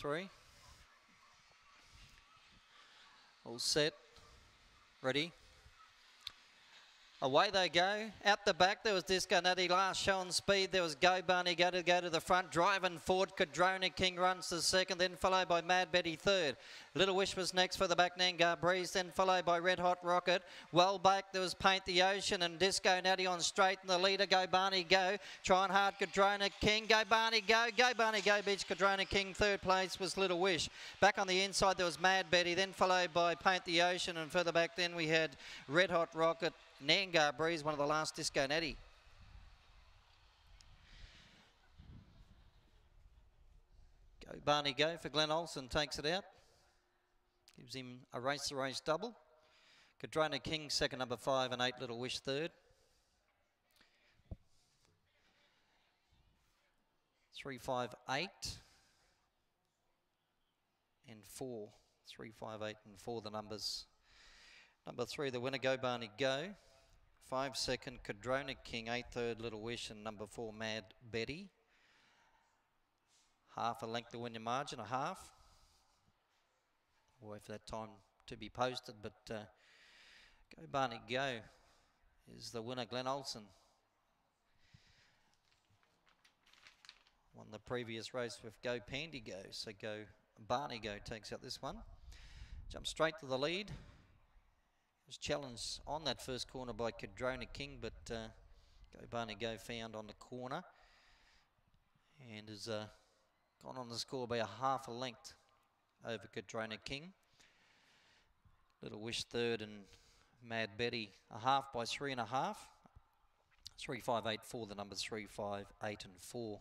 three. All set. Ready. Away they go. Out the back, there was Disco Nutty last showing speed. There was Go Barney Go to go to the front. Driving forward, Cadrona King runs to second, then followed by Mad Betty third. Little Wish was next for the back, Nangar Breeze, then followed by Red Hot Rocket. Well back, there was Paint the Ocean and Disco Natty on straight, and the leader, Go Barney Go. Trying hard, Cadrona King. Go Barney Go. Go Barney Go beats Cadrona King. Third place was Little Wish. Back on the inside, there was Mad Betty, then followed by Paint the Ocean, and further back, then we had Red Hot Rocket. Nangar Breeze, one of the last Disco Natty. Go Barney Go for Glenn Olson, takes it out. Gives him a race to race double. Cadrona King, second number five, and eight Little Wish third. Three, five, eight, and four. Three, five, eight, and four, the numbers. Number three, the winner, Go Barney Go. Five second, Cadrona King. Eight third, Little Wish. And number four, Mad Betty. Half a length to win your margin, a half. Wait for that time to be posted, but uh, Go Barney Go is the winner, Glenn Olson. Won the previous race with Go Pandy Go, so Go Barney Go takes out this one. Jump straight to the lead was challenged on that first corner by Cadrona King, but uh, Go Barney Go found on the corner and has uh, gone on the score by a half a length over Cadrona King. Little Wish third and Mad Betty a half by three and a half. Three, five, eight, four, the numbers three, five, eight, and four.